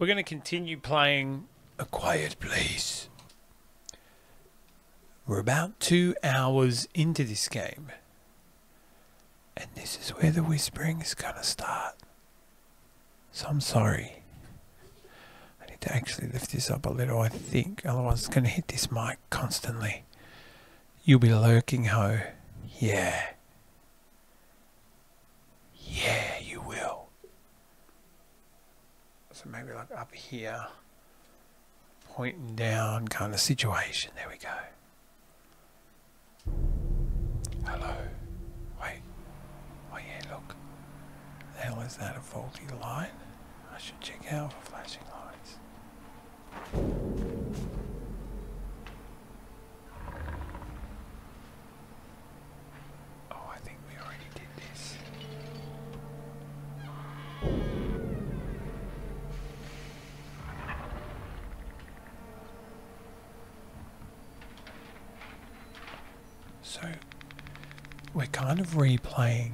We're going to continue playing A Quiet Place. We're about two hours into this game. And this is where the whispering is going to start. So I'm sorry. I need to actually lift this up a little, I think. Otherwise, it's going to hit this mic constantly. You'll be lurking, ho. Yeah. Yeah, you will. So maybe like up here, pointing down kind of situation. There we go. Hello. Wait. Oh yeah, look. The hell is that? A faulty line? I should check out for flashing lights. Oh, I think we already did this. So, we're kind of replaying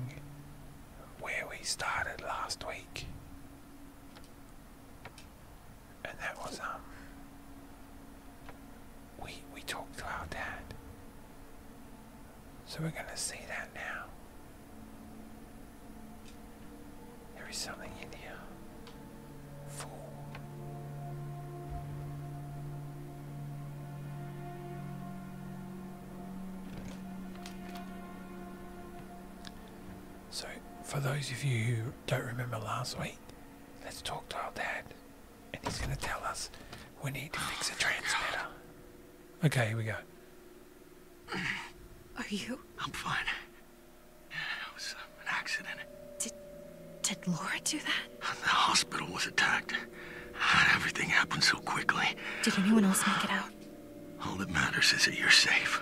where we started last week. And that was, um, we, we talked to our dad. So we're to see those of you who don't remember last week, let's talk to our dad. And he's going to tell us we need to fix a transmitter. Okay, here we go. Are you? I'm fine. It was uh, an accident. Did Laura do that? The hospital was attacked. Everything happened so quickly. Did anyone else make it out? All that matters is that you're safe.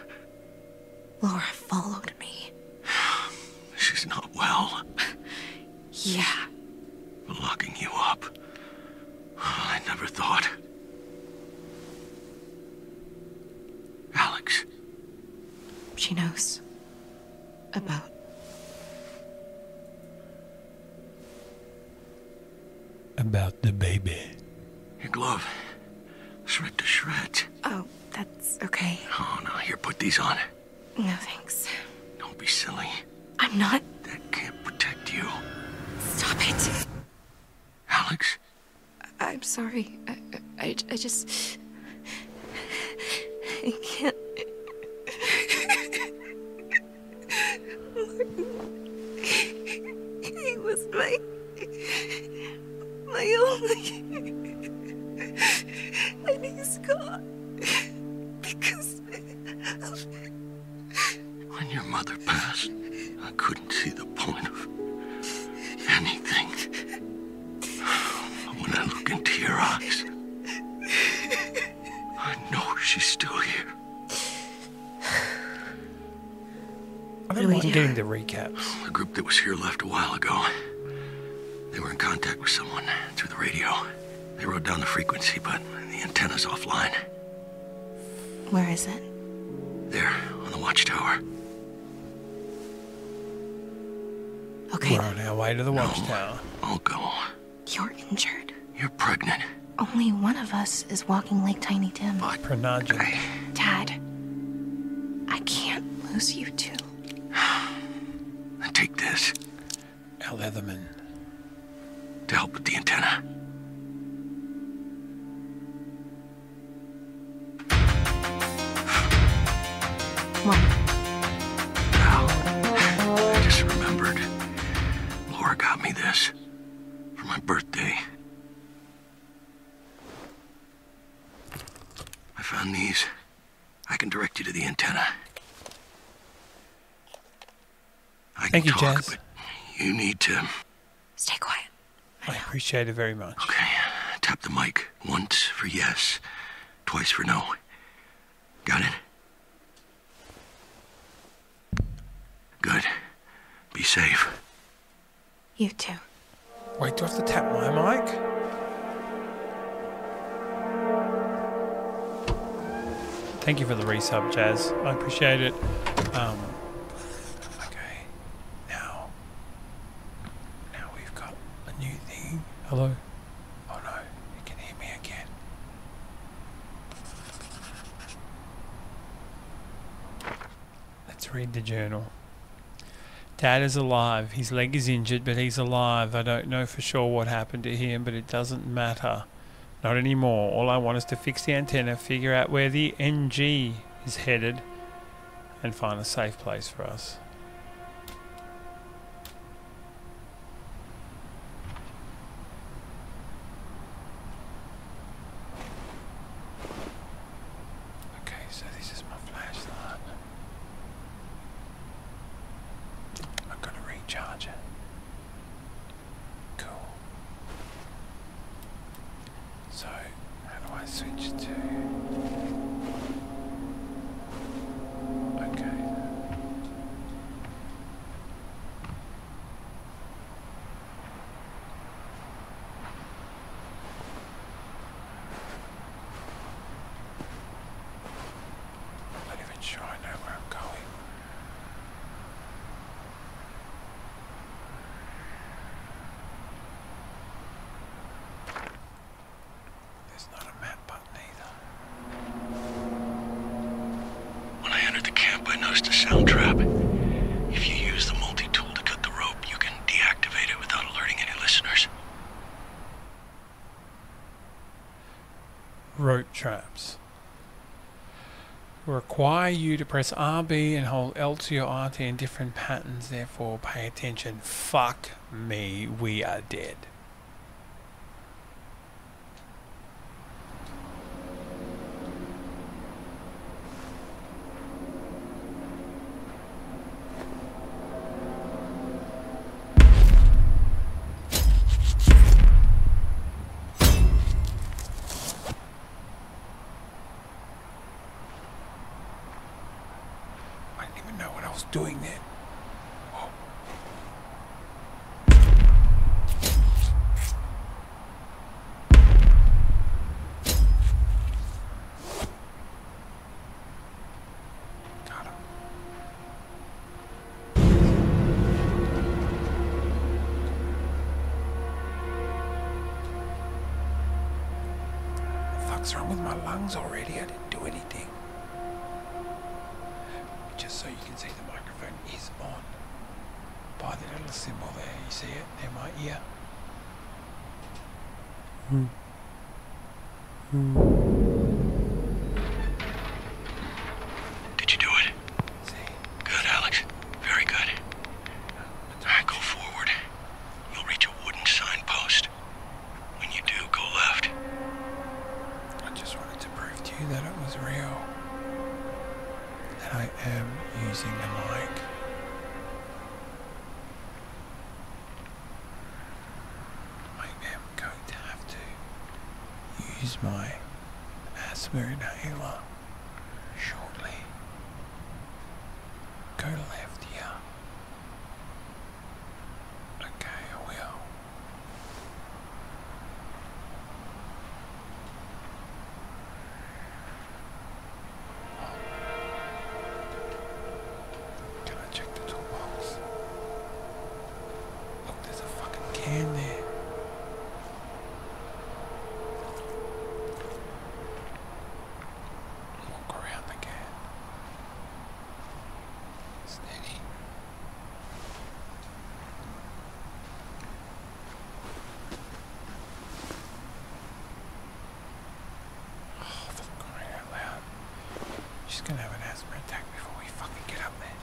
Laura followed me. She's not well. Yeah. Locking you up. I never thought. Alex, She knows. About. About the baby. your glove. It's ripped to shreds. Oh, that's okay. Oh, no, here, put these on. No thanks. Don't be silly. I'm not. That can't protect you. Stop it. Alex, I'm sorry. I, I, I just. I can't. He was my. my only. And he's gone. Because. of when your mother passed, I couldn't see the point of anything. But when I look into your eyes, I know she's still here. I do don't we mind do? getting the recaps. The group that was here left a while ago. They were in contact with someone through the radio. They wrote down the frequency, but the antenna's offline. Where is it? There, on the watchtower. Okay, We're on our way to the watchtower. I'll go. you're injured. You're pregnant. Only one of us is walking like Tiny Tim. Pranajin. Dad, I can't lose you two. And take this Al Leatherman. to help with the antenna. One. Got me this for my birthday. I found these. I can direct you to the antenna. I Thank can you, talk, Jazz. but you need to. Stay quiet. I appreciate it very much. Okay, tap the mic once for yes, twice for no. Got it? Good. Be safe. You too. Wait, do I have to tap my mic? Thank you for the resub, Jazz. I appreciate it. Um, okay, now, now we've got a new thing. Hello. Oh no, you can hear me again. Let's read the journal. Dad is alive. His leg is injured, but he's alive. I don't know for sure what happened to him, but it doesn't matter. Not anymore. All I want is to fix the antenna, figure out where the NG is headed, and find a safe place for us. you to press RB and hold L to your RT in different patterns, therefore pay attention. Fuck me, we are dead. wrong with my lungs already? I didn't She's gonna have an asthma attack before we fucking get up there.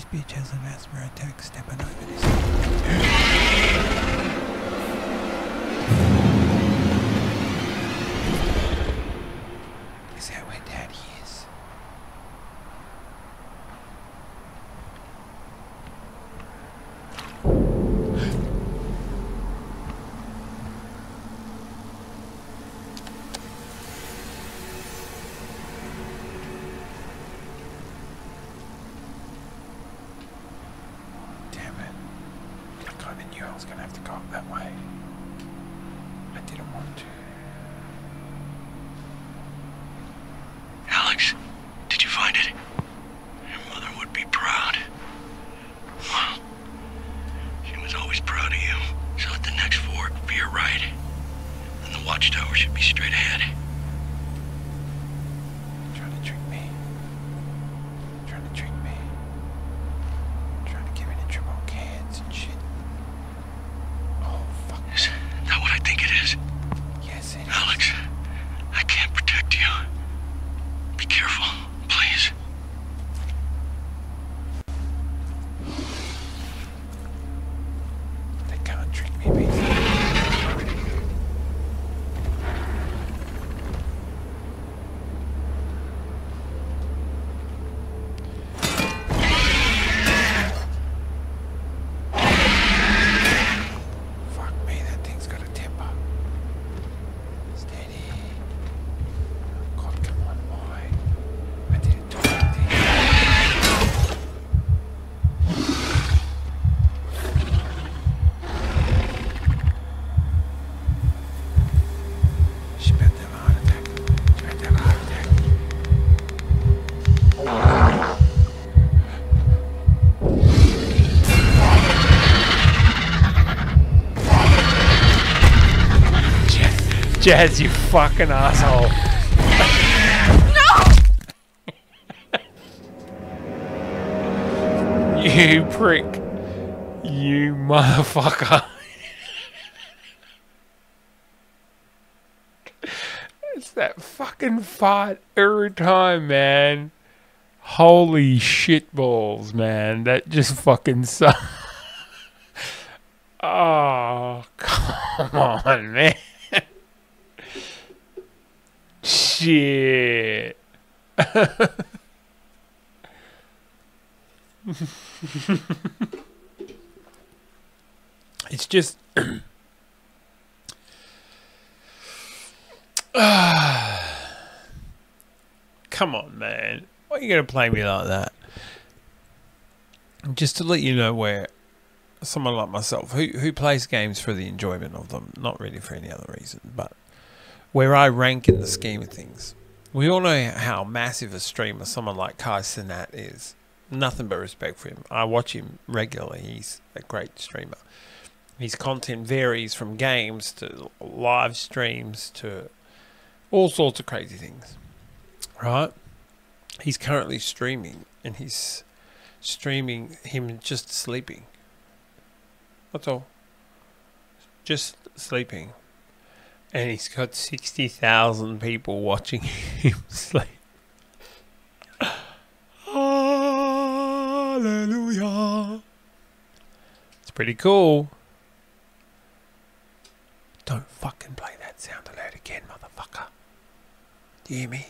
This has an asthma attack stepping over this. Jazz, you fucking asshole. No! you prick. You motherfucker. It's that fucking fart every time, man. Holy shit balls, man. That just fucking sucks. Oh, come on, man. Shit. it's just. Come on, man. Why are you to play me like that? Just to let you know where someone like myself, who, who plays games for the enjoyment of them, not really for any other reason, but where I rank in the scheme of things. We all know how massive a streamer someone like Kai Cenat is. Nothing but respect for him. I watch him regularly. He's a great streamer. His content varies from games to live streams to all sorts of crazy things. Right? He's currently streaming and he's streaming him just sleeping. That's all. Just sleeping and he's got 60,000 people watching him sleep. Hallelujah. It's pretty cool. Don't fucking play that sound alert again, motherfucker. Do you hear me?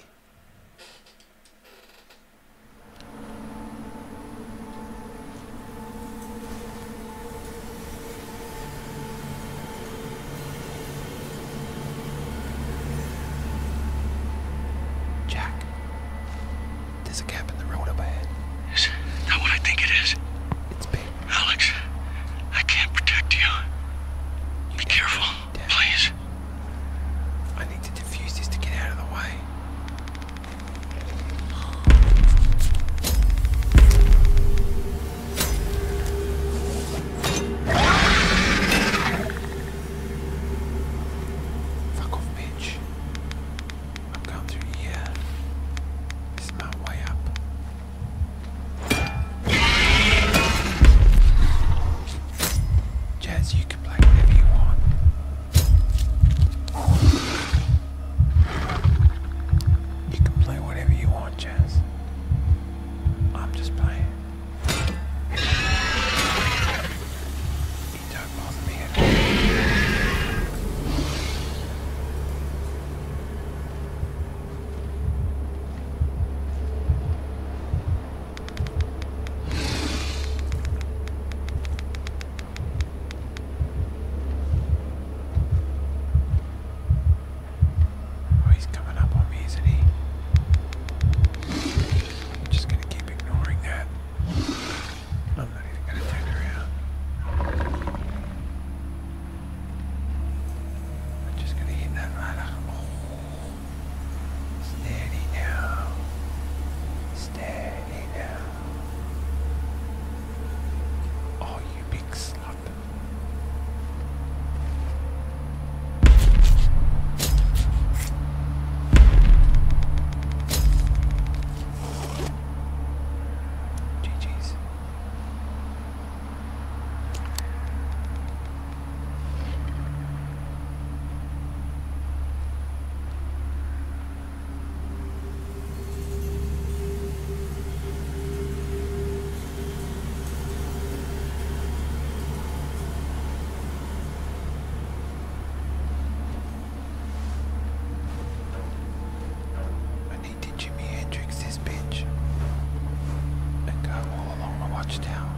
touchdown.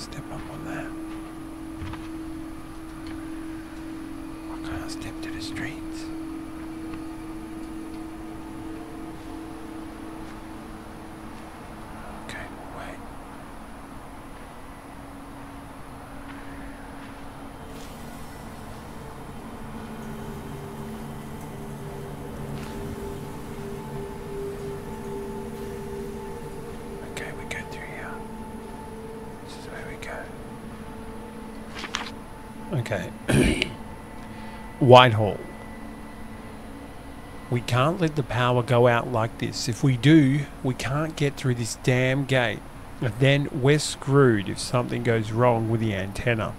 step up on that? What kind of step to the streets? Okay. Whitehall. We can't let the power go out like this. If we do, we can't get through this damn gate. And then we're screwed if something goes wrong with the antenna.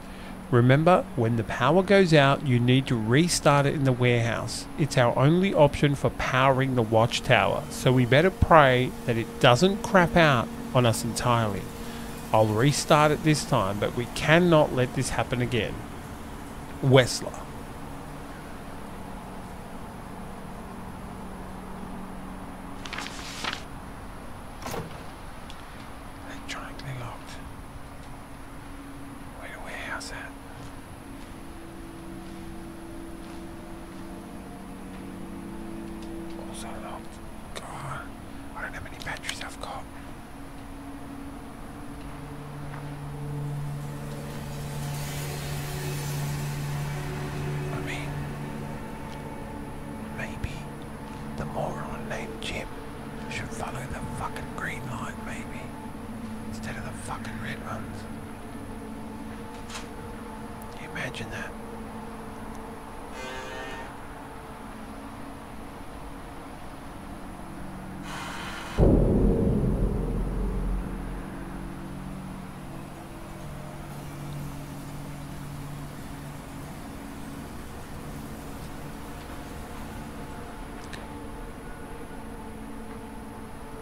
Remember, when the power goes out, you need to restart it in the warehouse. It's our only option for powering the watchtower, so we better pray that it doesn't crap out on us entirely. I'll restart it this time, but we cannot let this happen again. Wessler. Electronically locked. Where the warehouse at? Also locked. God, I don't know how many batteries I've got. I mean, maybe the moron named Jim should follow the fucking green light, maybe, instead of the fucking red ones. Can you imagine that?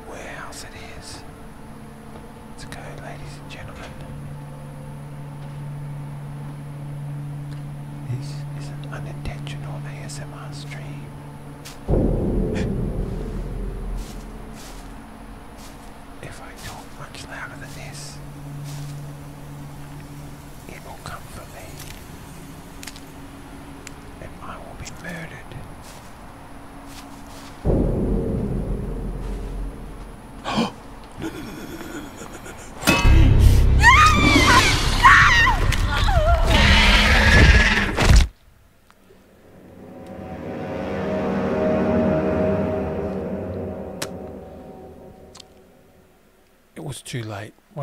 Warehouse it is. Let's go, ladies and gentlemen. This is an unintentional ASMR stream.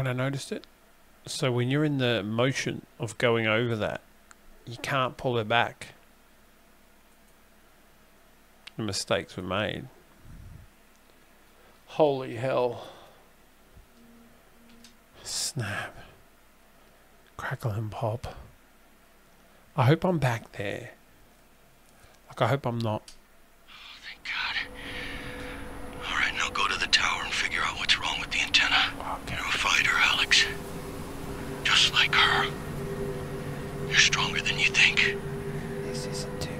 Late when I noticed it. So when you're in the motion of going over that, you can't pull it back. The mistakes were made. Holy hell. Snap. Crackle and pop. I hope I'm back there. Like, I hope I'm not. Oh, thank God. All right, now go to the tower and figure out what's wrong with the antenna. Okay. You're a fighter, Alex. Just like her. You're stronger than you think. This isn't too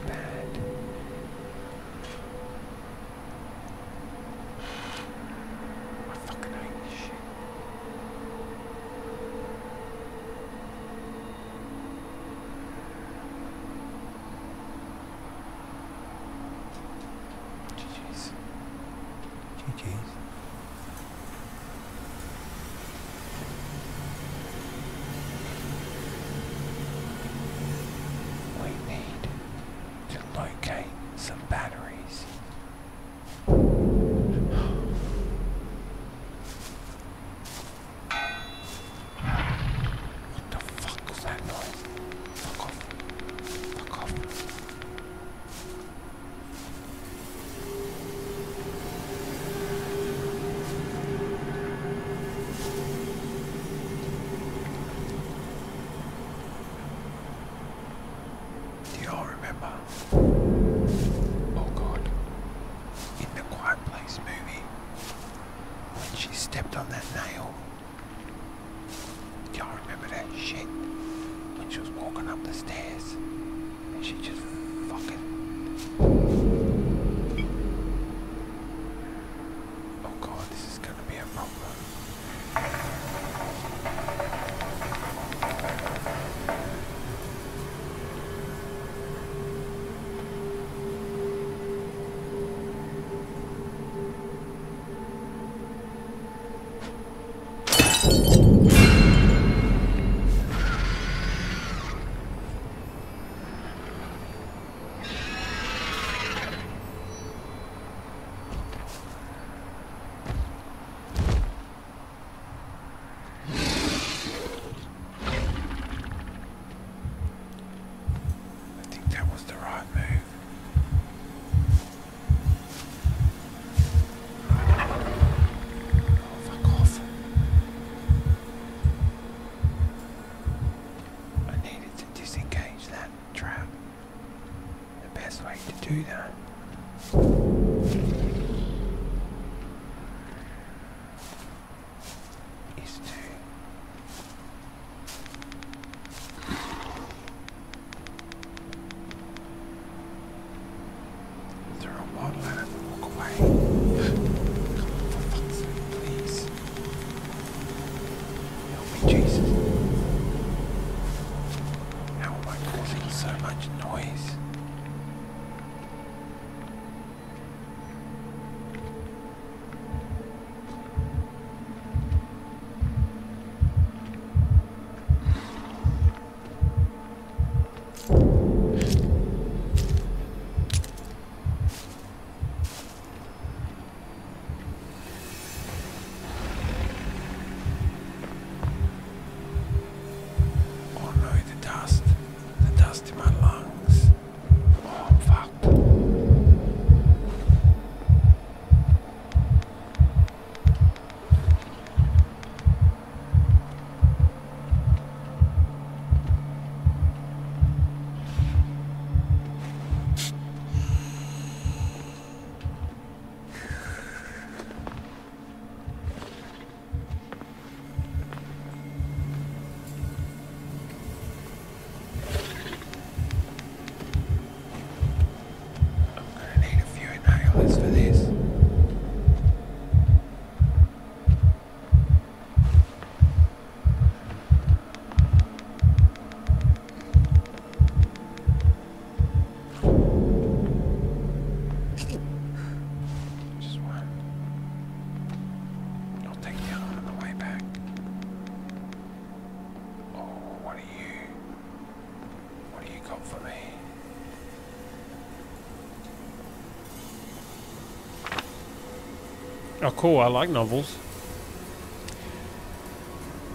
Oh, cool. I like novels.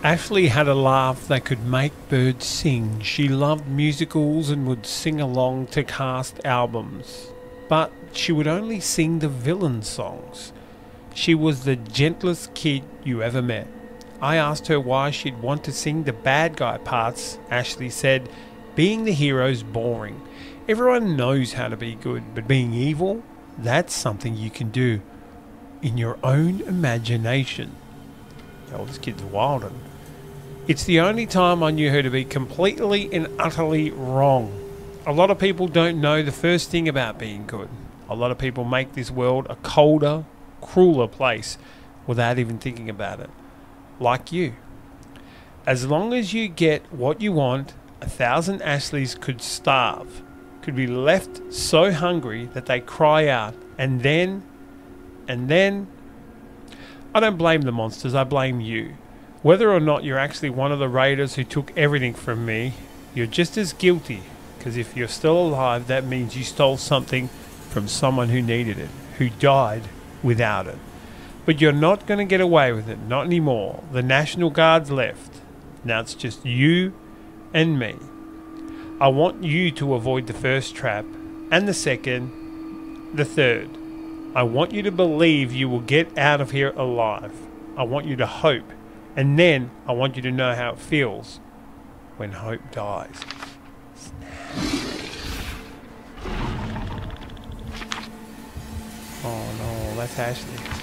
Ashley had a laugh that could make birds sing. She loved musicals and would sing along to cast albums. But she would only sing the villain songs. She was the gentlest kid you ever met. I asked her why she'd want to sing the bad guy parts. Ashley said, Being the hero's boring. Everyone knows how to be good, but being evil, that's something you can do in your own imagination. Oh, this kid's wild. and It's the only time I knew her to be completely and utterly wrong. A lot of people don't know the first thing about being good. A lot of people make this world a colder, crueler place without even thinking about it. Like you. As long as you get what you want, a thousand Ashleys could starve, could be left so hungry that they cry out, and then, and then. I don't blame the monsters, I blame you. Whether or not you're actually one of the raiders who took everything from me, you're just as guilty, because if you're still alive, that means you stole something from someone who needed it, who died without it. But you're not going to get away with it, not anymore. The National Guard's left. Now it's just you and me. I want you to avoid the first trap, and the second, the third. I want you to believe you will get out of here alive. I want you to hope. And then I want you to know how it feels when hope dies. Oh no, that's Ashley.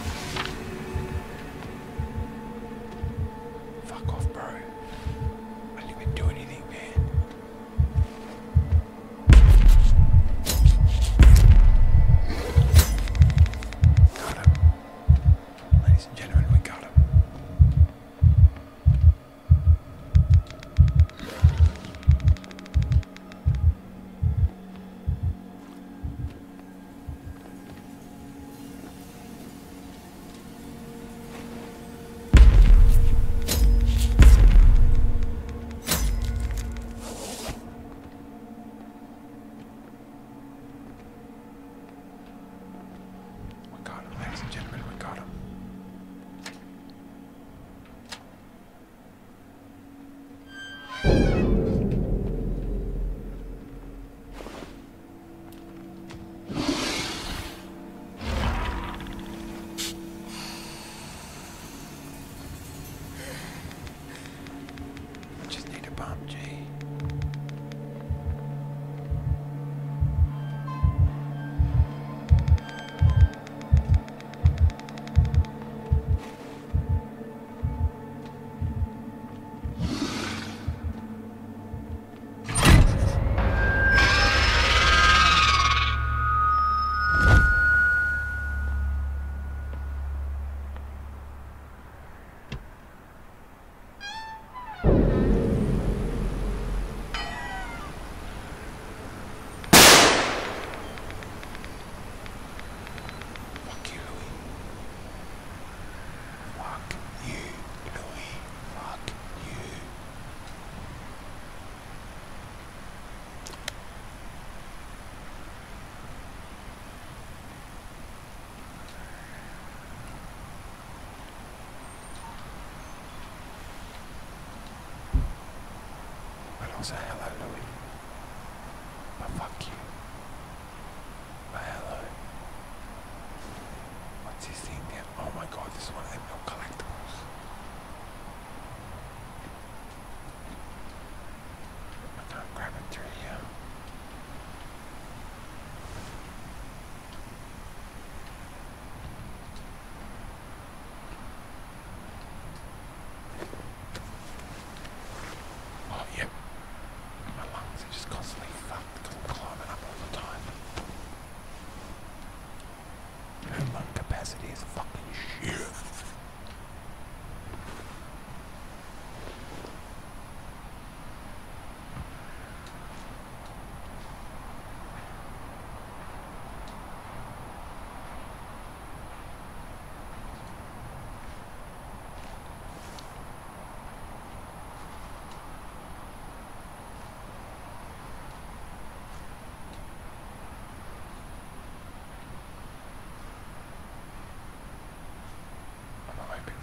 I don't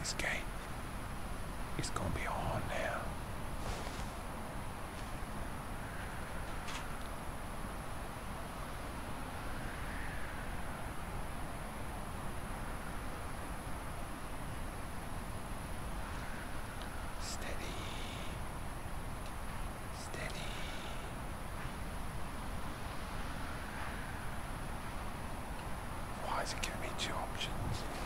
this game. It's gonna be on now. Steady, steady. Why is it giving me two options?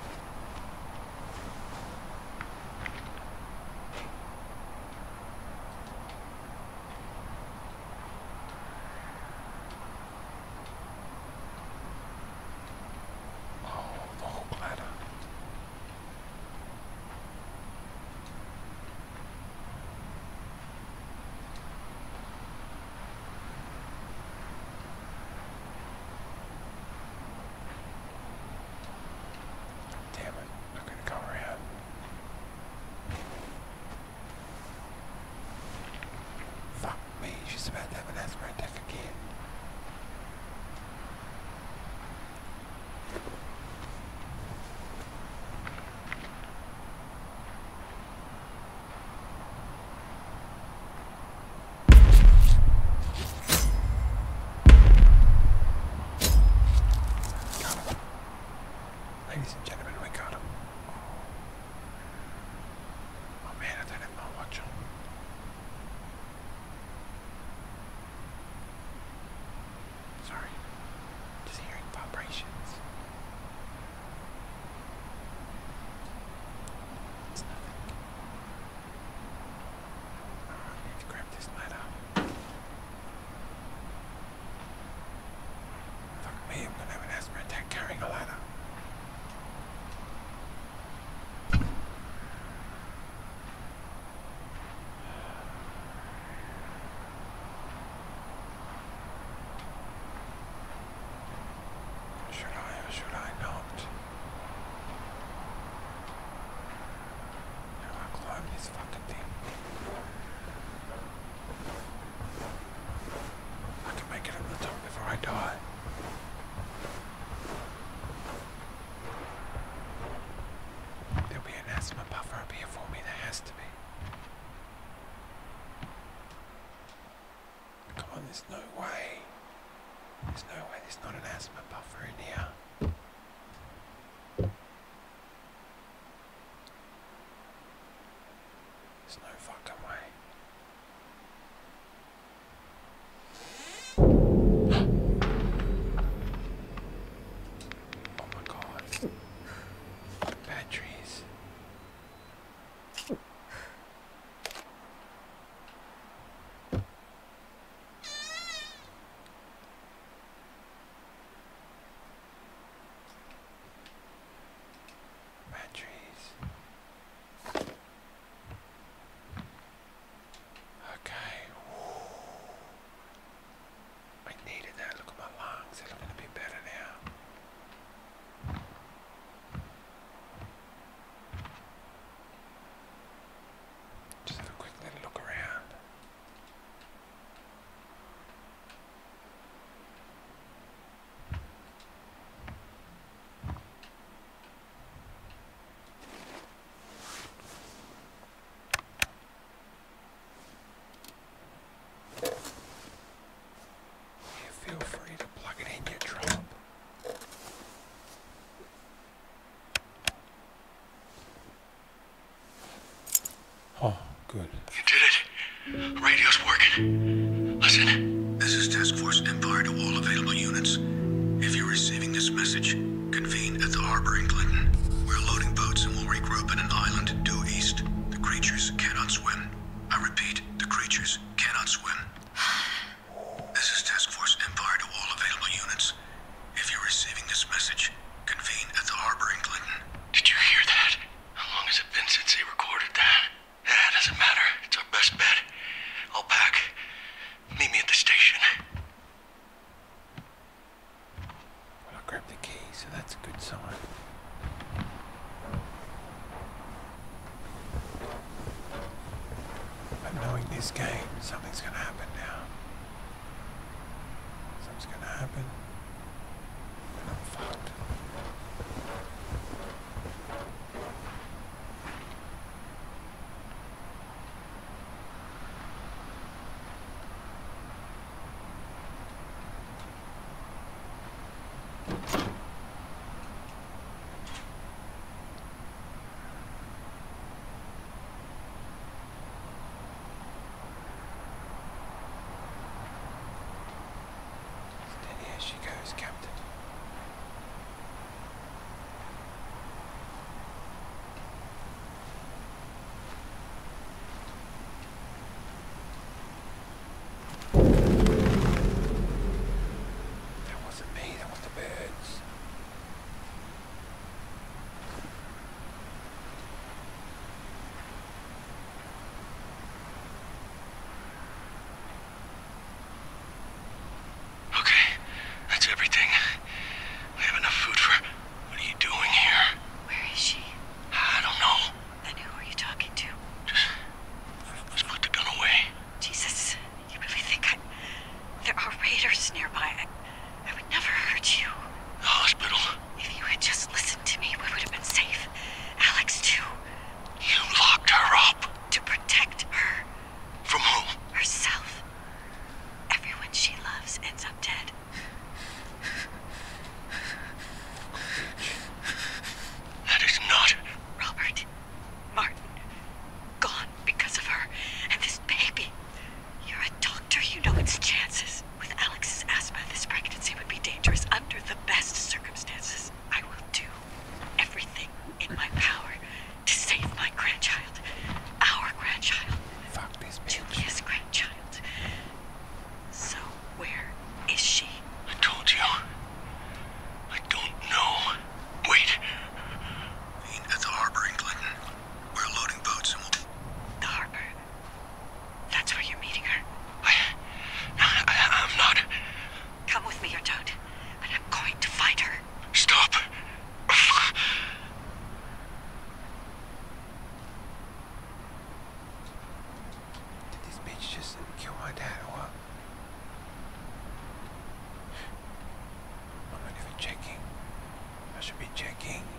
me, I'm gonna have an aspirin. attack carrying on. There's no way. There's no way. There's not an asthma everything. checking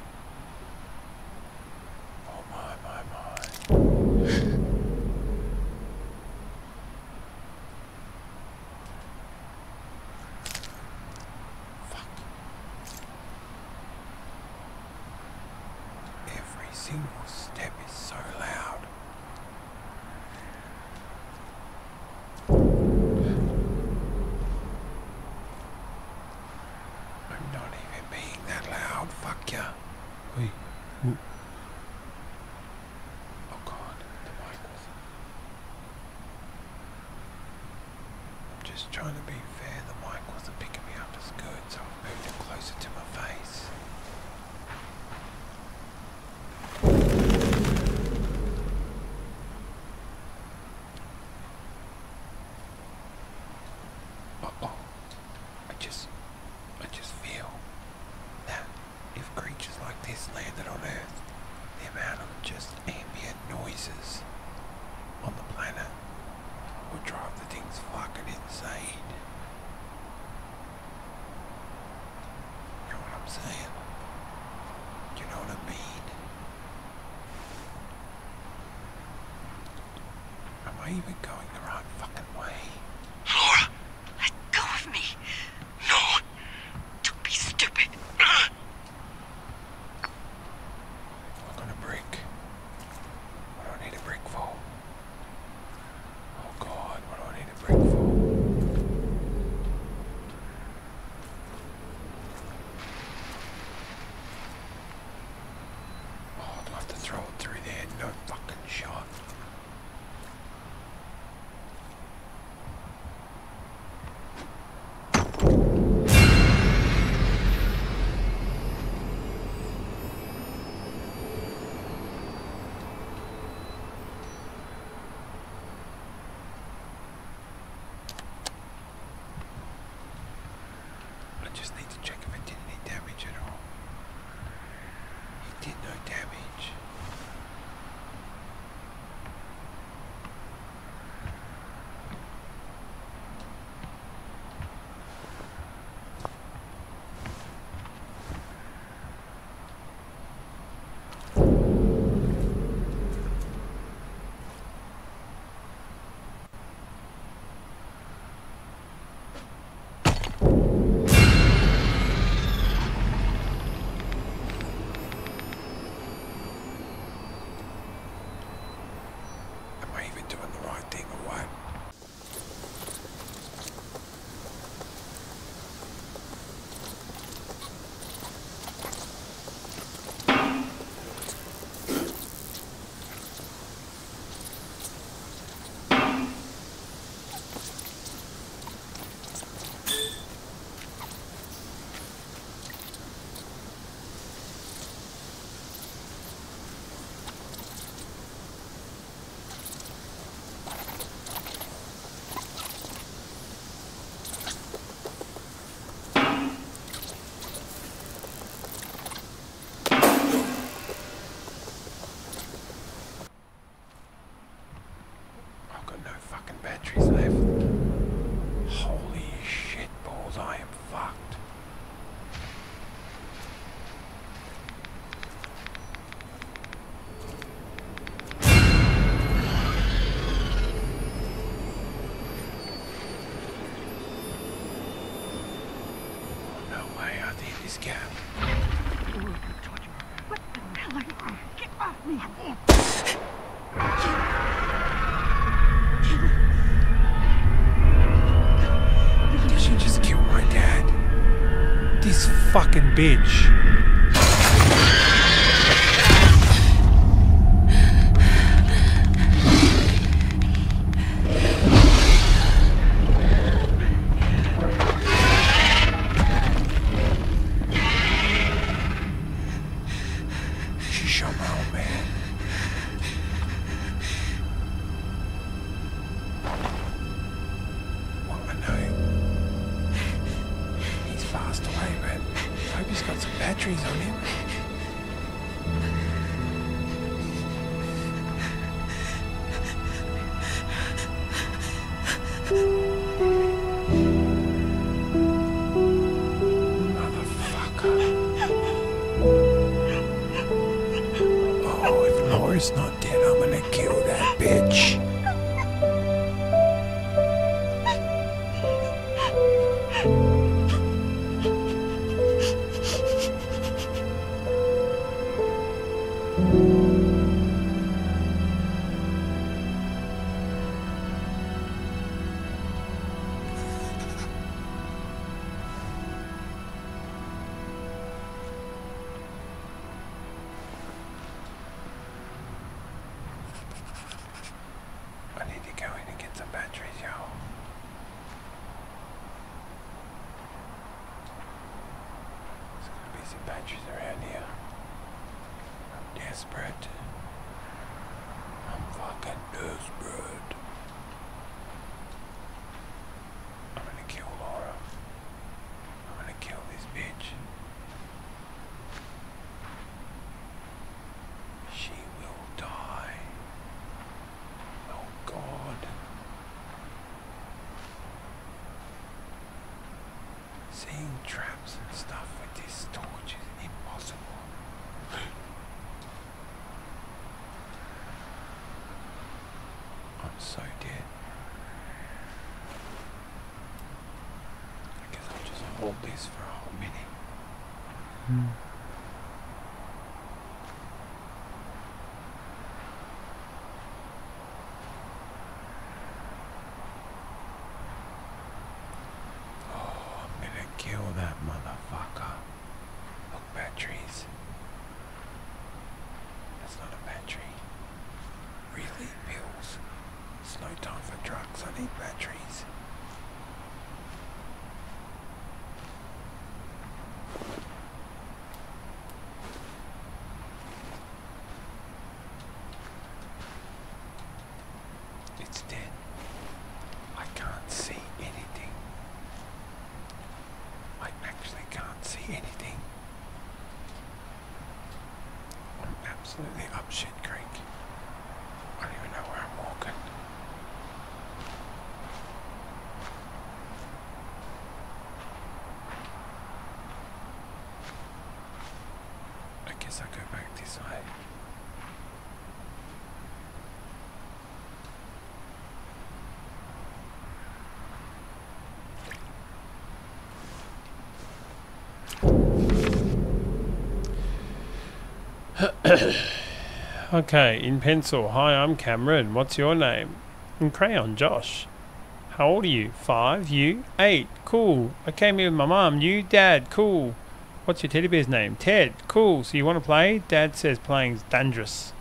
to be fair, the mic wasn't picking me up as good, so I moved it closer to my face. Oh, I just, I just feel that if creatures like this landed on Earth, the amount of just ambient noises even go. check if it did fucking traps and stuff with this torch is impossible. I'm so dead. I guess I'll just hold this for a whole minute. Oh, I'm gonna kill that motherfucker. Look, batteries. That's not a battery. Really? Pills? It's no time for drugs. I need batteries. It's dead. I can't see anything. I actually can't see anything. I'm absolutely up shit creek. I don't even know where I'm walking. I I go back this way. Okay, in pencil. Hi, I'm Cameron. What's your name? In crayon, Josh. How old are you? Five. You? Eight. Cool. I came here with my mom. You? Dad. Cool. What's your teddy bear's name? Ted. Cool. So you want to play? Dad says playing's dangerous.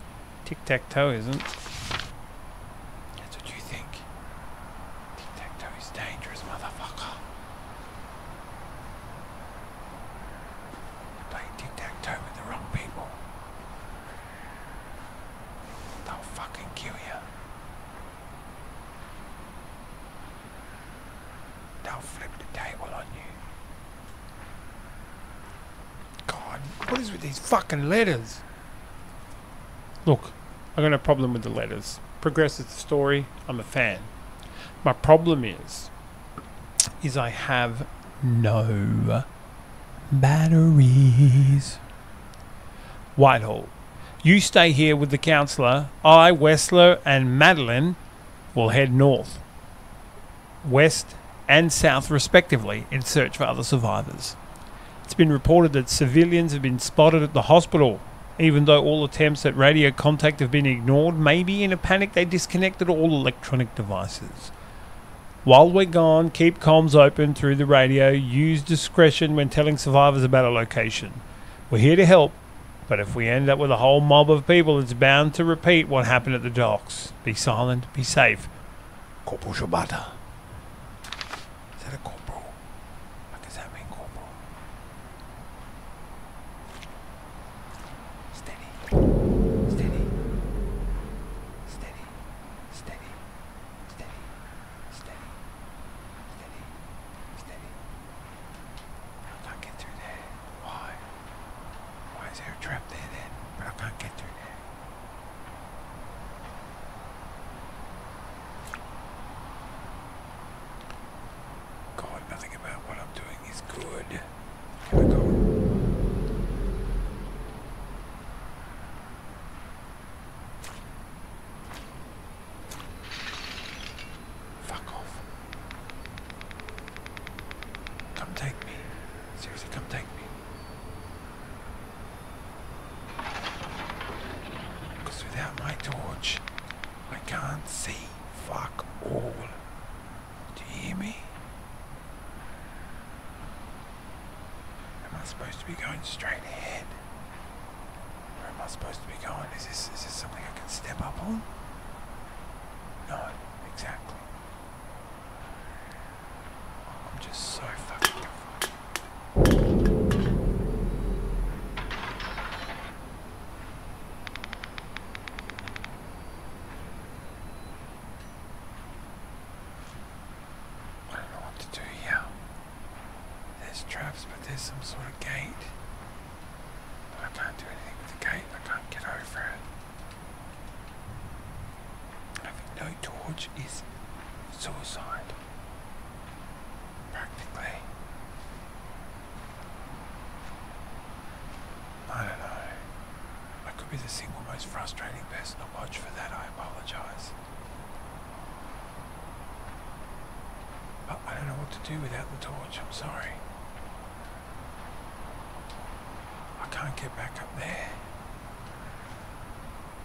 Tic tac toe isn't. That's what you think. Tic-tac-toe is dangerous, motherfucker. You're playing tic-tac-toe with the wrong people. They'll fucking kill you. They'll flip the table on you. God, what is with these fucking letters? Look, I got no problem with the letters. Progresses the story. I'm a fan. My problem is, is I have no batteries. Whitehall. You stay here with the counsellor. I, Westler, and Madeline will head north, west, and south, respectively, in search for other survivors. It's been reported that civilians have been spotted at the hospital Even though all attempts at radio contact have been ignored, maybe in a panic they disconnected all electronic devices. While we're gone, keep comms open through the radio. Use discretion when telling survivors about a location. We're here to help, but if we end up with a whole mob of people, it's bound to repeat what happened at the docks. Be silent, be safe. Corporal. Torch is suicide. Practically. I don't know. I could be the single most frustrating person to watch for that. I apologize. But I don't know what to do without the torch. I'm sorry. I can't get back up there.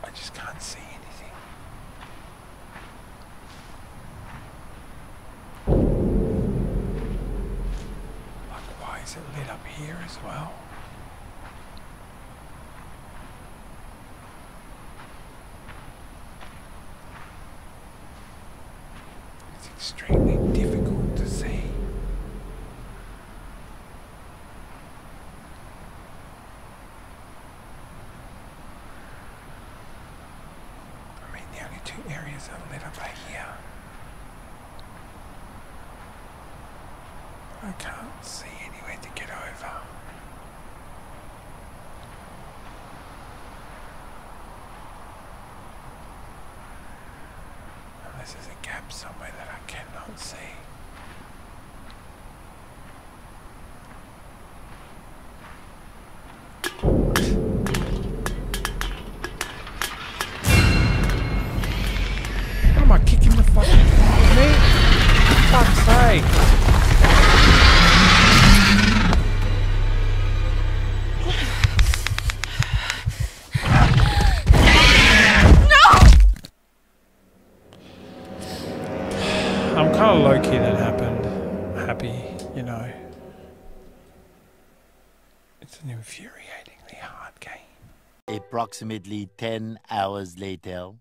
I just can't see anything. Like, why is it lit up here as well? It's extremely difficult to see. I mean, the only two areas that are lit up are here. I can't see anywhere to get over. Unless there's a gap somewhere that I cannot see. Approximately 10 hours later.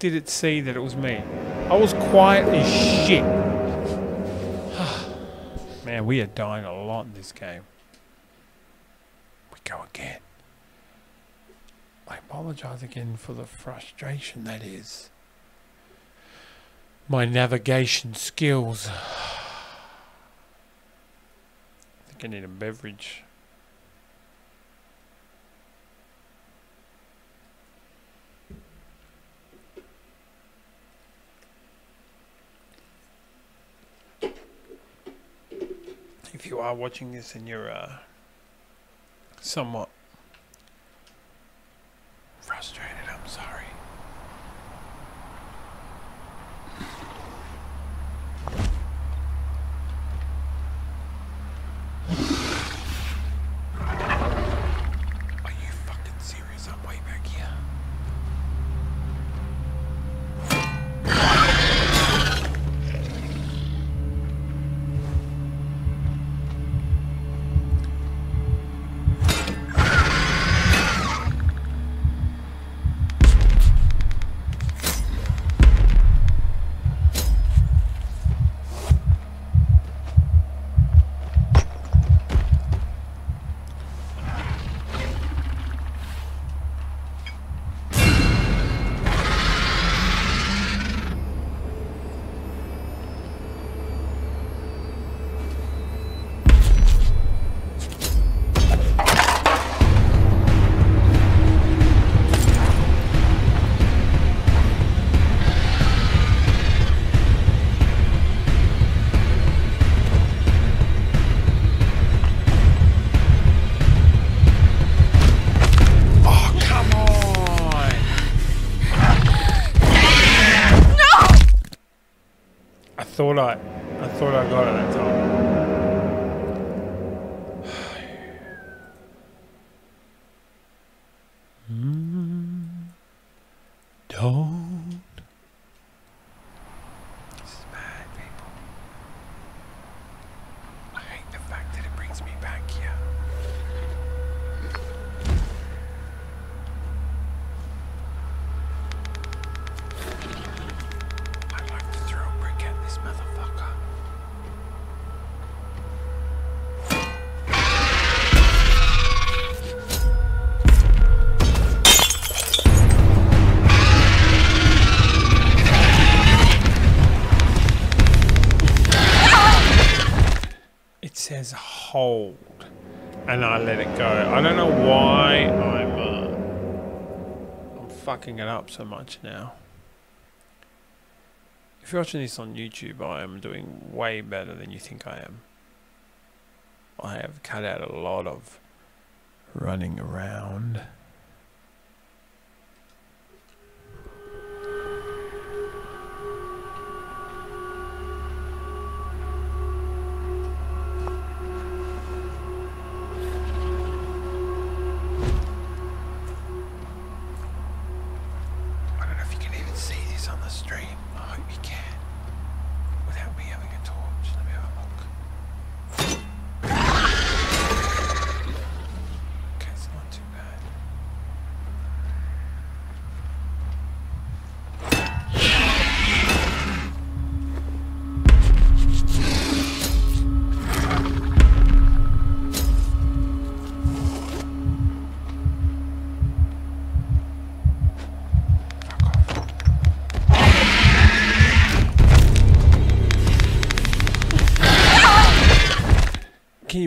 Did it see that it was me? I was quiet as shit. Man, we are dying a lot in this game. We go again. I apologize again for the frustration that is. My navigation skills. I think I need a beverage. If you are watching this and you're uh, somewhat frustrated, I'm sorry. Thought I, I thought I got it and I let it go. I don't know why I'm uh, I'm fucking it up so much now. If you're watching this on YouTube, I am doing way better than you think I am. I have cut out a lot of running around.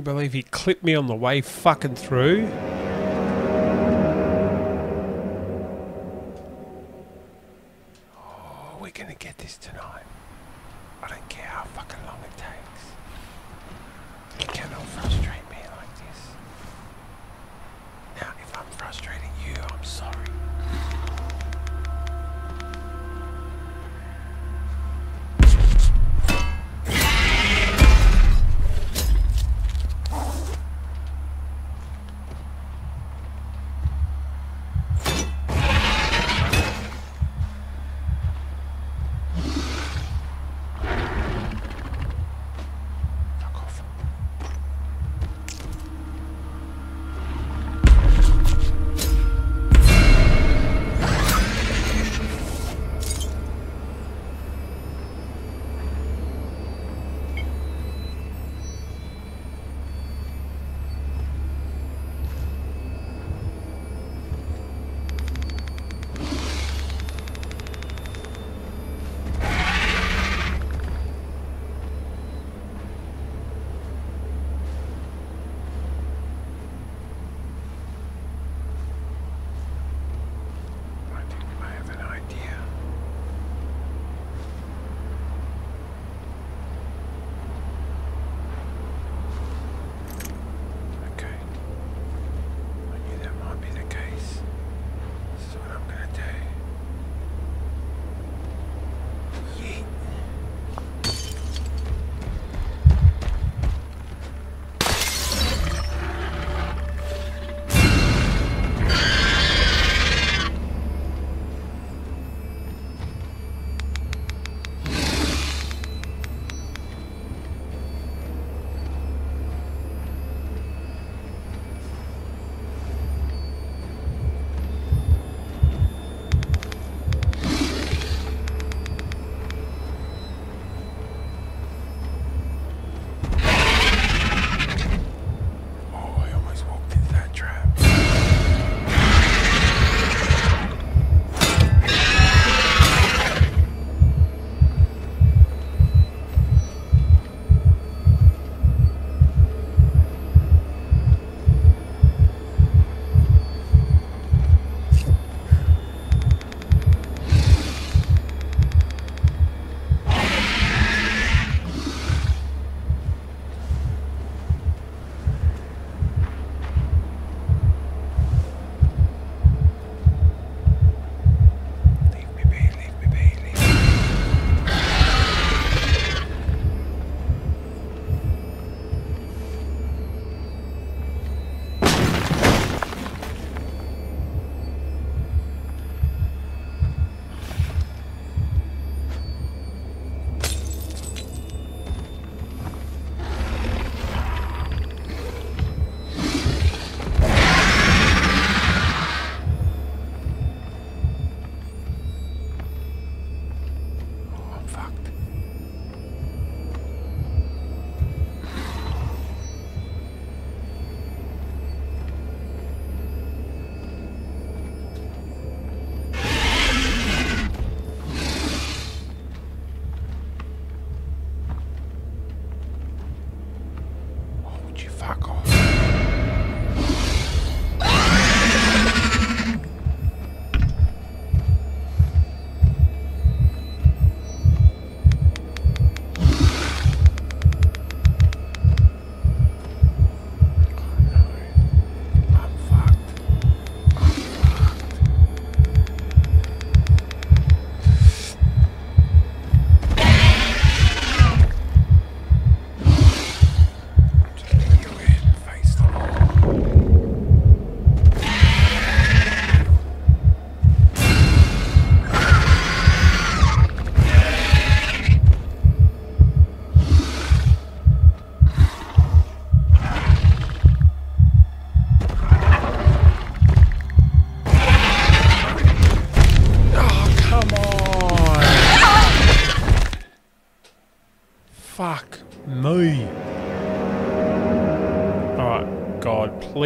Believe he clipped me on the way fucking through?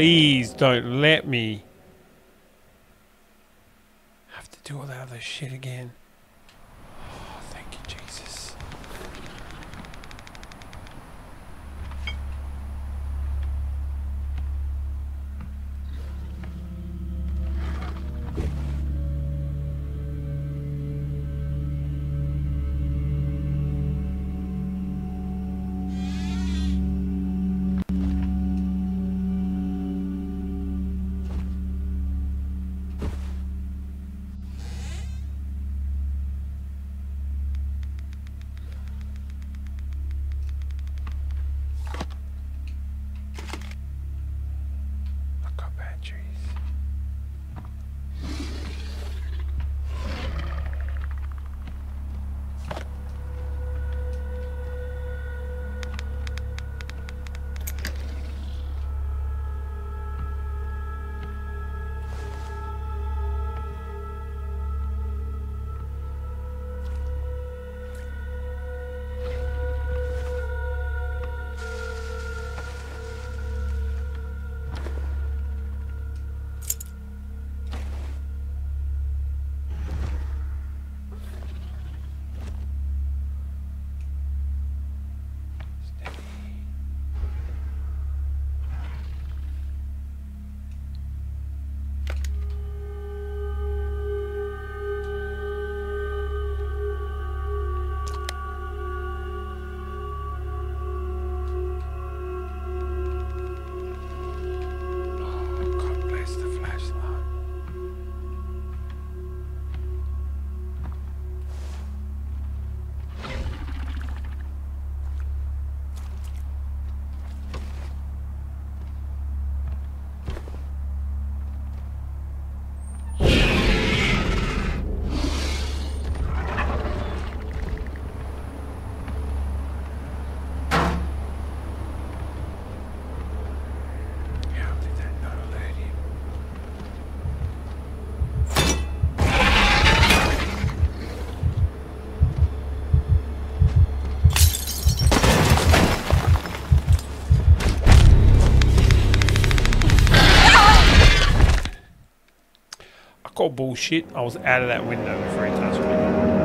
Please don't let me have to do all that other shit again. bullshit, I was out of that window before he touched me.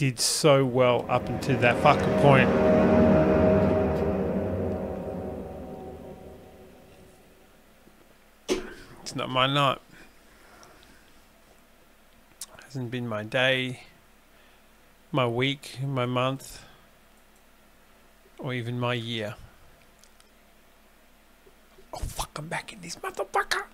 Did so well up until that fucking point. It's not my night. Hasn't been my day, my week, my month, or even my year. Oh fuck, I'm back in this motherfucker.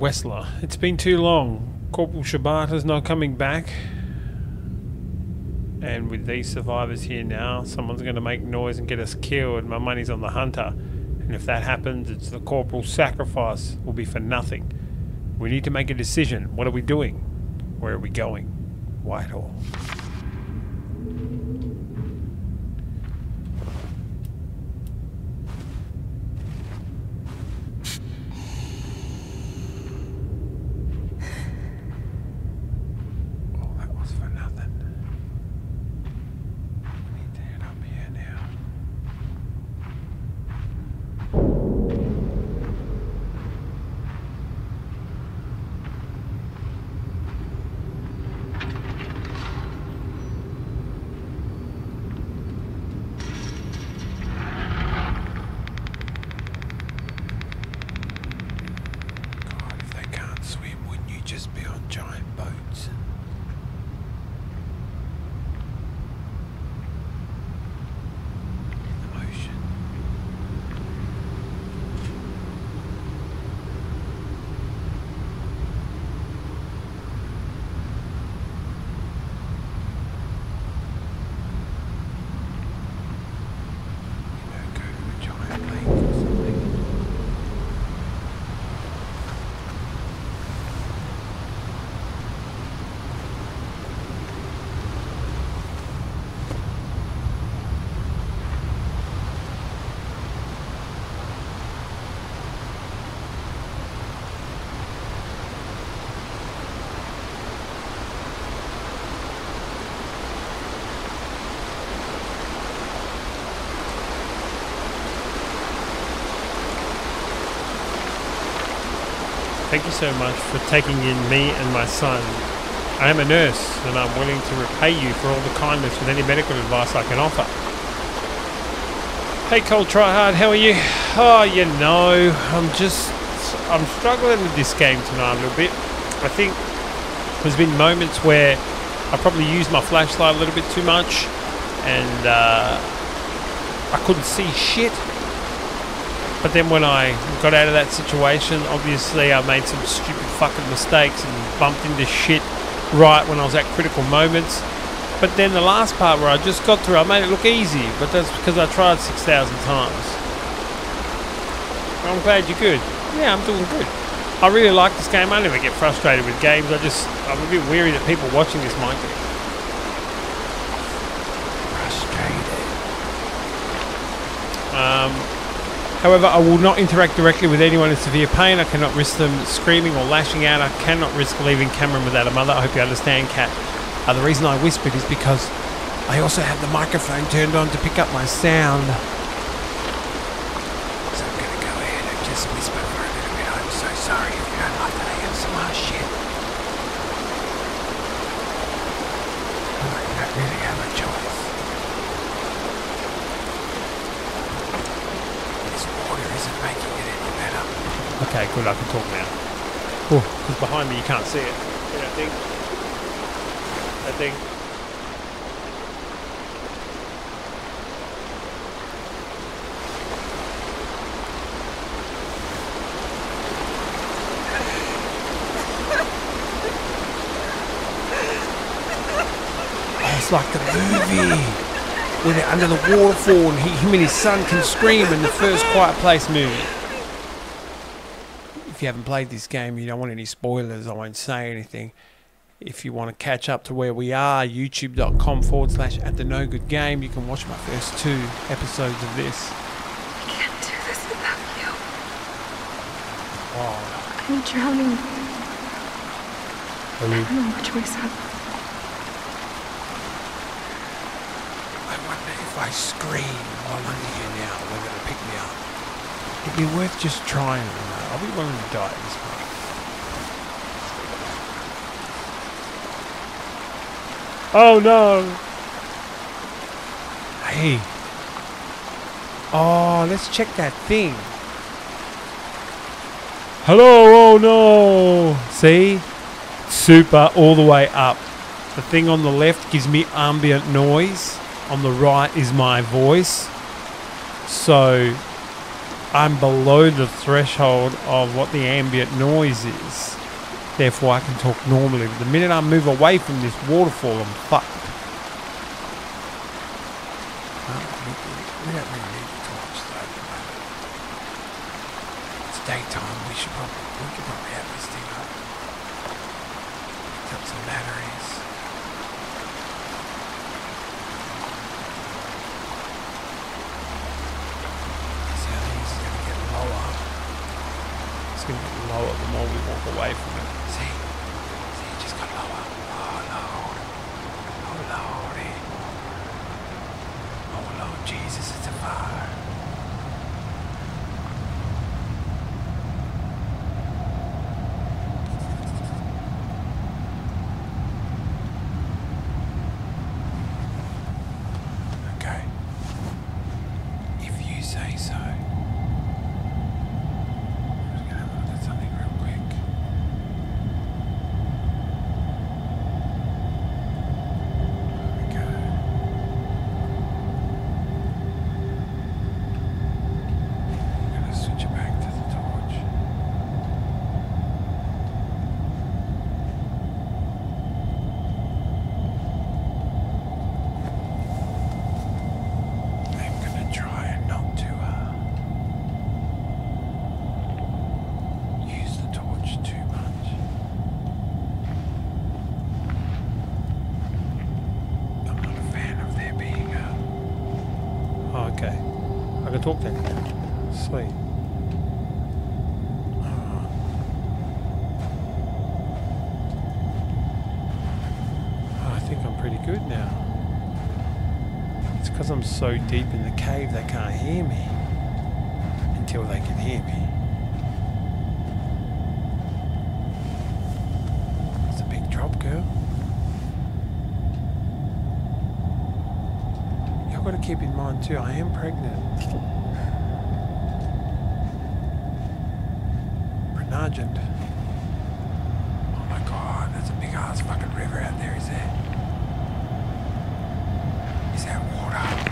Westler, it's been too long. Corporal Shabata's not coming back. And with these survivors here now, someone's going to make noise and get us killed. My money's on the hunter. And if that happens, it's the corporal's sacrifice will be for nothing. We need to make a decision. What are we doing? Where are we going? Whitehall. Oh, that was for nothing. We need to head up here now. God, if they can't swim, wouldn't you just be on giant boats? In the ocean. You know, go to a giant lake or something. Thank you so much for taking in me and my son. I am a nurse and I'm willing to repay you for all the kindness with any medical advice I can offer. Hey Cole Tryhard, how are you? Oh, you know, I'm just I'm struggling with this game tonight a little bit. I think there's been moments where I probably used my flashlight a little bit too much and uh, I couldn't see shit. But then when I got out of that situation, obviously I made some stupid fucking mistakes and bumped into shit right when I was at critical moments. But then the last part where I just got through, I made it look easy, but that's because I tried 6,000 times. I'm glad you're good. Yeah, I'm doing good. I really like this game. I never get frustrated with games. I just, I'm a bit weary that people watching this might get Frustrated. Um, however, I will not interact directly with anyone in severe pain. I cannot risk them screaming or lashing out. I cannot risk leaving Cameron without a mother. I hope you understand, Kat. Uh, the reason I whispered is because I also have the microphone turned on to pick up my sound. So I'm gonna go ahead and just whisper for a little bit. I'm so sorry if you don't like that ASMR shit. Alright, you don't really have a choice. This water isn't making it any better. Good. I can talk now. Because behind me you can't see it. See that thing? That thing. Oh, it's like the movie. When they're under the waterfall and he, him and his son can scream in the first Quiet Place movie. If you haven't played this game, you don't want any spoilers, I won't say anything. If you want to catch up to where we are, youtube.com forward slash at the no good game, you can watch my first two episodes of this. I can't do this without you. Oh, I'm drowning. Are you- I don't know which way's up. I wonder if I scream while under here now, they're going to pick me up. It'd be worth just trying. I'll be willing to die this point. Oh no! Hey. Oh, let's check that thing. Hello, oh no! See? Super all the way up. The thing on the left gives me ambient noise. On the right is my voice. So I'm below the threshold of what the ambient noise is. Therefore, I can talk normally. But the minute I move away from this waterfall, I'm fucked. We, don't really need torch though. It's daytime. We should probably we could probably have this thing up. Picked up some batteries. See how things is gonna get lower. It's going to get lower the more we walk away from it. See, see, it just got lower. Oh Lord, oh Lordy, oh Lord Jesus, it's a fire. Okay. If you say so. I'm just gonna have a look at something real quick. There we go. I'm gonna switch it back to the torch. I'm gonna try and not to uh, use the torch too much. I'm not a fan of there being a. Oh, okay. I can talk then. Sweet. Uh, Oh, I think I'm pretty good now. It's because I'm so deep in the cave they can't hear me. Until they can hear me. it's a big drop, girl. You've got to keep in mind too. I am pregnant. Renargent. Oh my god, there's a big ass fucking river out there, is there? Is that water?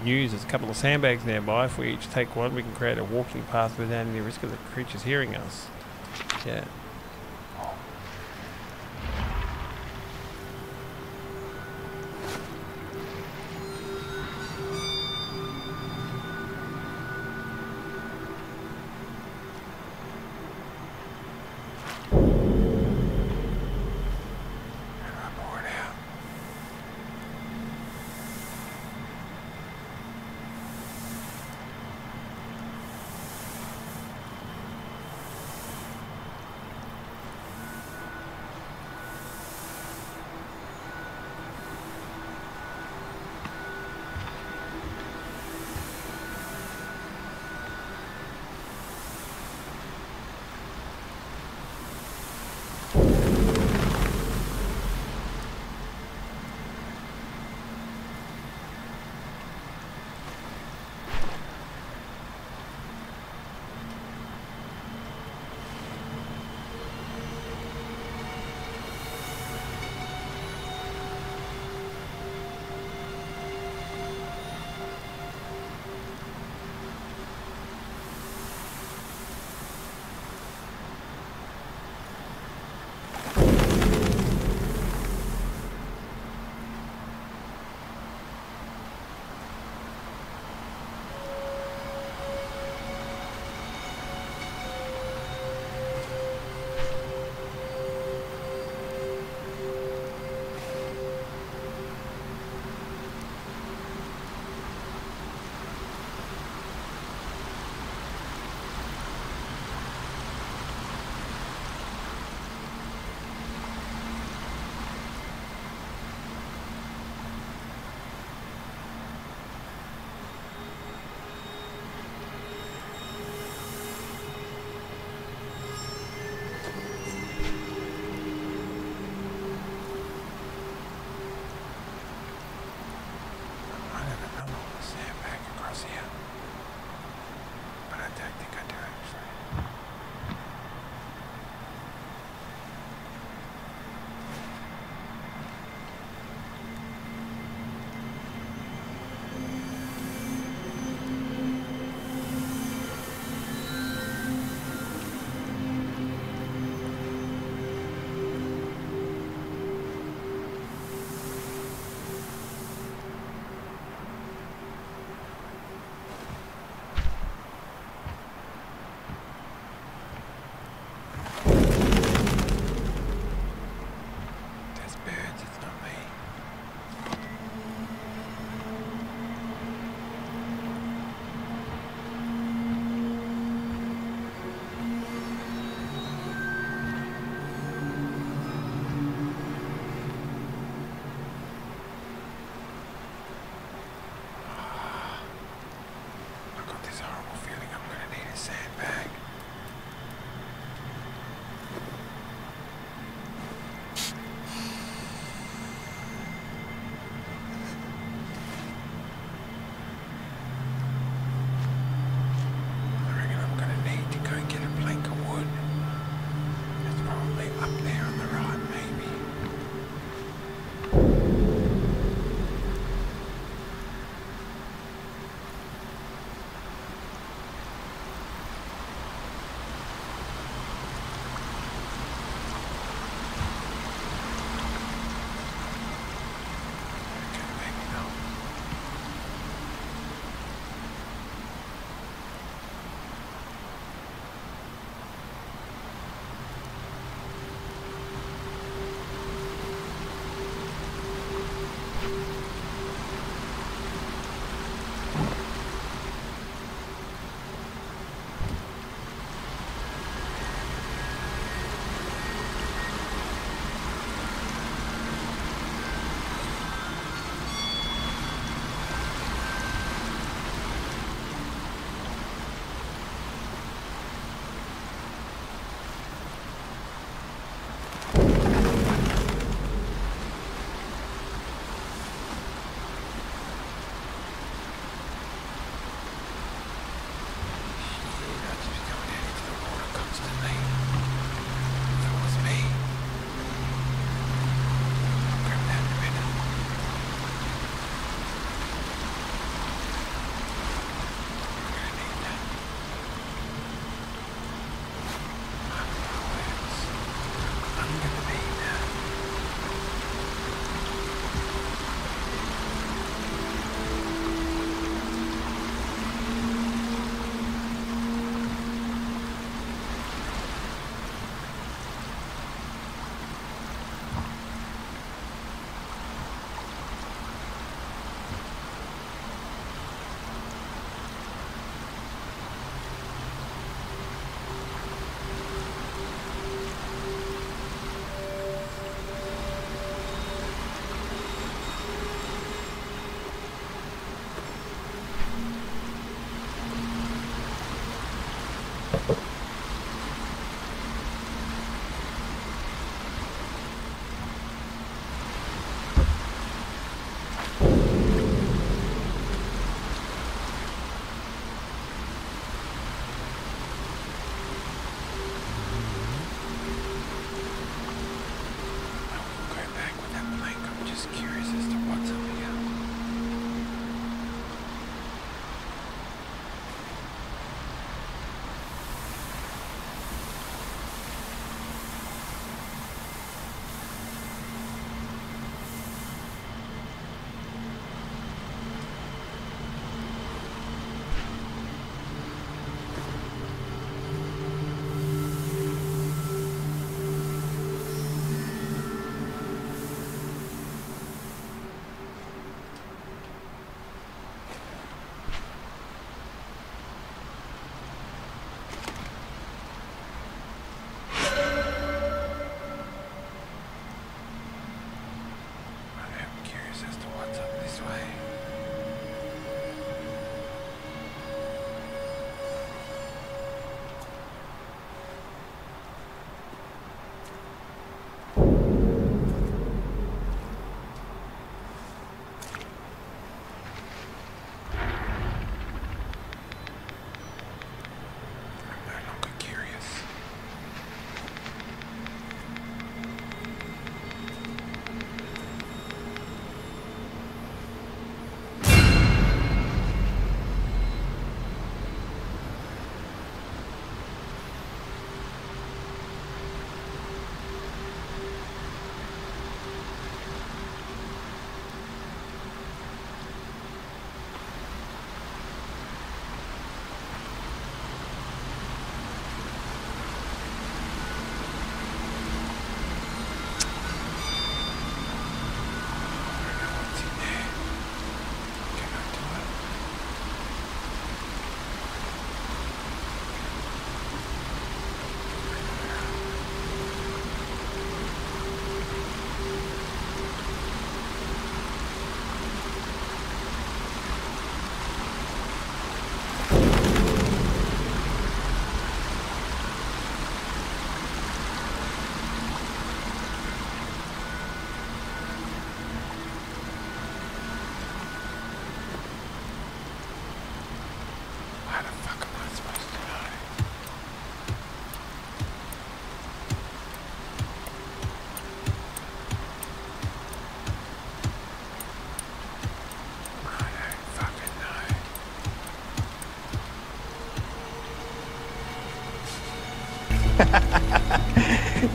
Good news, there's a couple of sandbags nearby. If we each take one, we can create a walking path without any risk of the creatures hearing us. Yeah.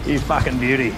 You fucking beauty.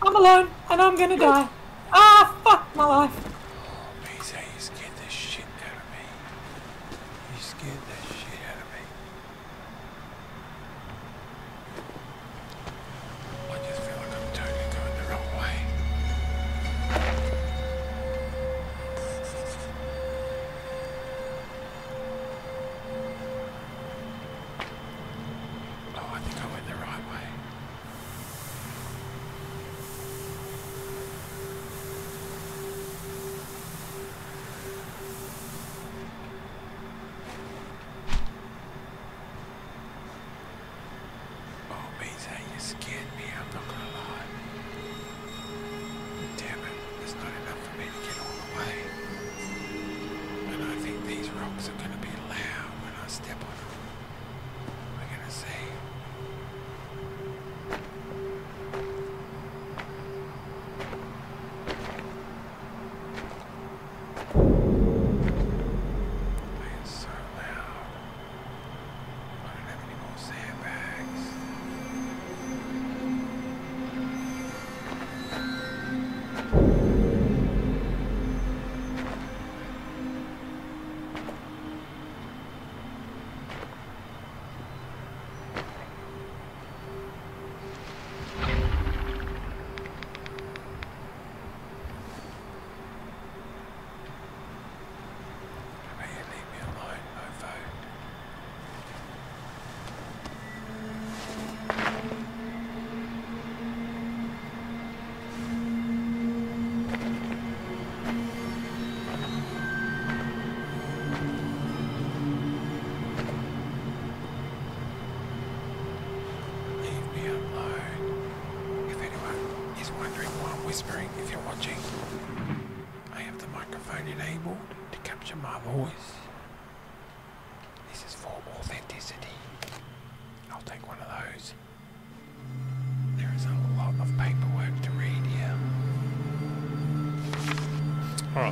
I'm alone, and I'm gonna die. Ah, fuck my life.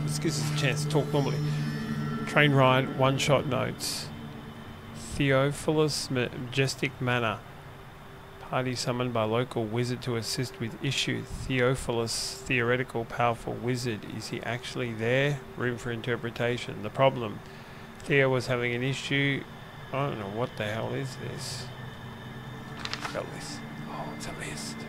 This gives us a chance to talk normally. Train ride, one shot notes. Theophilus Majestic Manor. Party summoned by local wizard to assist with issue. Theophilus, theoretical powerful wizard. Is he actually there? Room for interpretation. The problem. Theo was having an issue. I don't know what the hell is this. Got this. Oh, it's a list.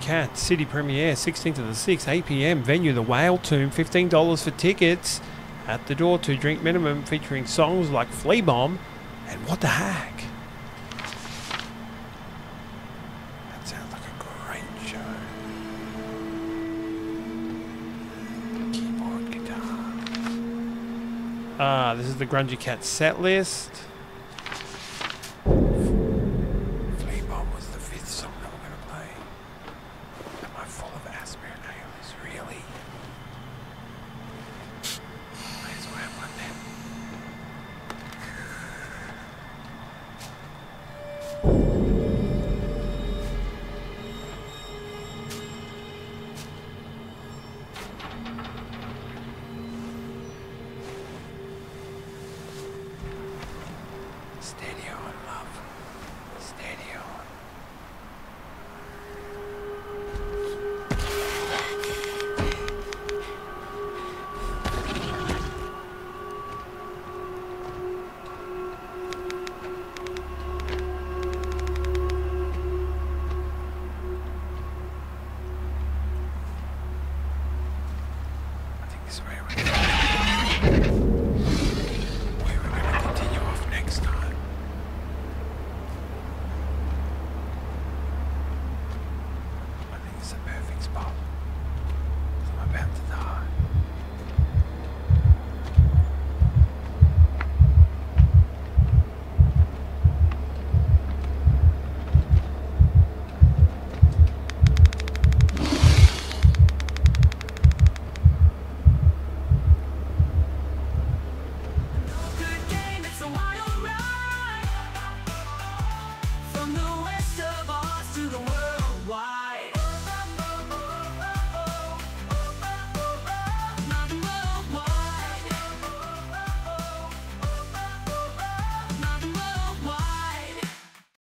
Cat, City Premiere, 16th to the 6th, 8 pm. Venue, The Whale Tomb, $15 for tickets. At the door, two drink minimum, featuring songs like Flea Bomb and What the Hack. That sounds like a great show. Keyboard, guitar. Ah, this is the Grungy Cat set list.